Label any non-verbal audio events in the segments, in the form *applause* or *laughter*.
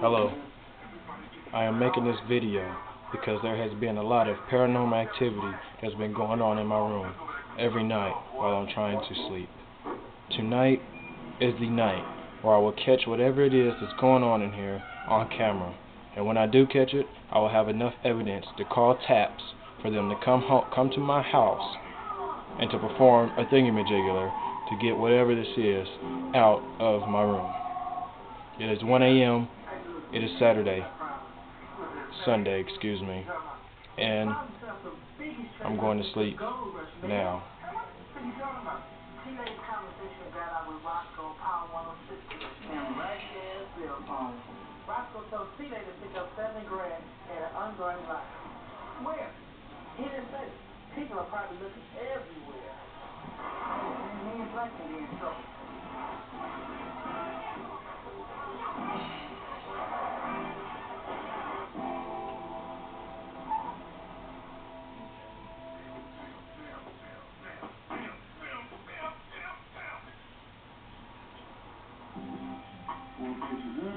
Hello. I am making this video because there has been a lot of paranormal activity that's been going on in my room every night while I'm trying to sleep. Tonight is the night where I will catch whatever it is that's going on in here on camera. And when I do catch it, I will have enough evidence to call TAPS for them to come home, come to my house and to perform a thingamajigger to get whatever this is out of my room. It is 1 a.m. It is Saturday. Sunday, excuse me. And I'm going to sleep now. Roscoe told to pick up seven grand and an ongoing life. Where? He didn't say. People are probably looking everywhere. Me and Black can be in trouble. Four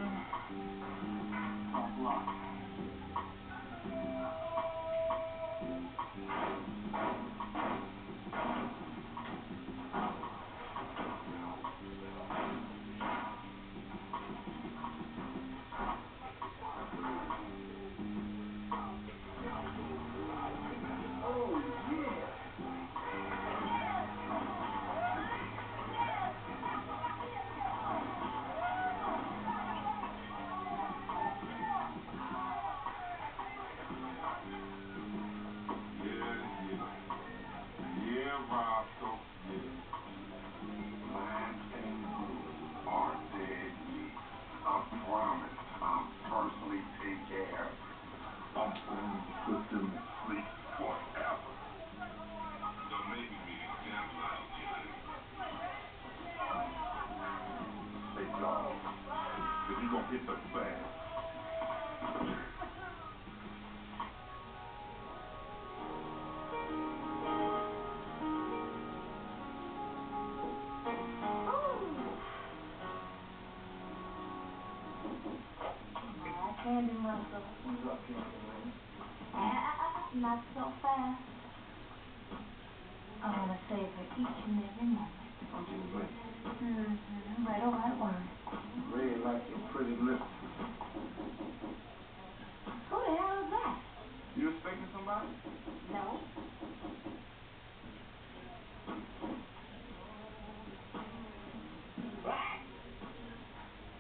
If you gonna hit the fan, Who's up here? Ah, not so fast. I want to save her each and every moment. Mm-hmm. Right or right one. Red like your pretty lips. Who the hell is that? You expecting somebody? No.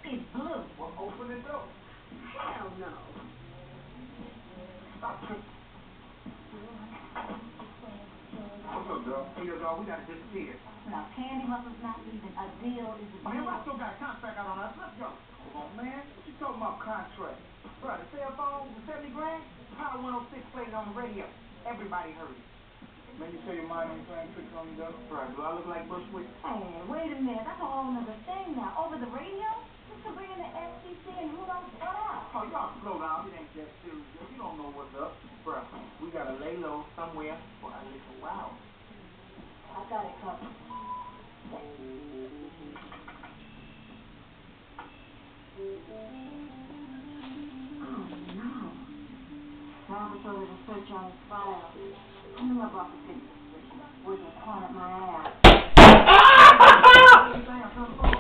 It's blue. Well, open the door. Hell no. Stop tripping. What's up, dog? Hey, yo, dog, we gotta disappear. Now, candy muscle's not leaving. A deal is a deal. Man, deal. Roscoe got a contract out on us. Let's go. Come on, man. What you talking about contract? Bro, the cell phone, the 70 grand, Power 106 played on the radio. Everybody heard it. Man, you say your mind ain't playing tricks on me, dog? Bro, do I look like Bushwick? Hey, wait a minute. That's a whole nother thing now. Over the radio? Just to bring in the FCC and who knows what else. Oh, y'all slow down. It ain't that serious. You don't know what's up. Bro, we gotta lay low somewhere for a little while. I got it covered. Oh, no. Robert ordered a search on his file. I knew I brought the picture. Wouldn't have caught at my ass. *laughs* Anything?